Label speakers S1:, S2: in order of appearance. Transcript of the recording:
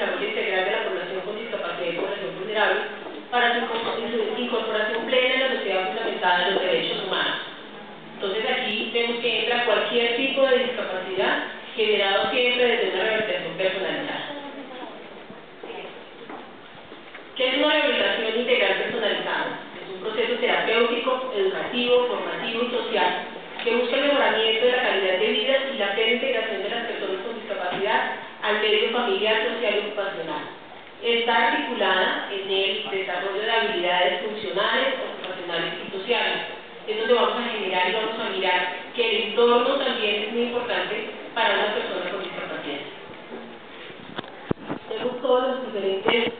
S1: desarrollo integral de la población con discapacidad y población vulnerable para su incorporación plena en la sociedad fundamentada en los derechos humanos. Entonces aquí vemos que entra cualquier tipo de discapacidad generado siempre desde una rehabilitación personalizada. ¿Qué es una rehabilitación integral personalizada? Es un proceso terapéutico, educativo, formativo y social que busca el mejoramiento de la calidad de vida y la plena integración de las personas con discapacidad medio familiar, social y ocupacional. Está articulada en el desarrollo de habilidades funcionales, ocupacionales y sociales. Es donde vamos a generar y vamos a mirar que el entorno también es muy importante para una persona con discapacidad. Tenemos todos los diferentes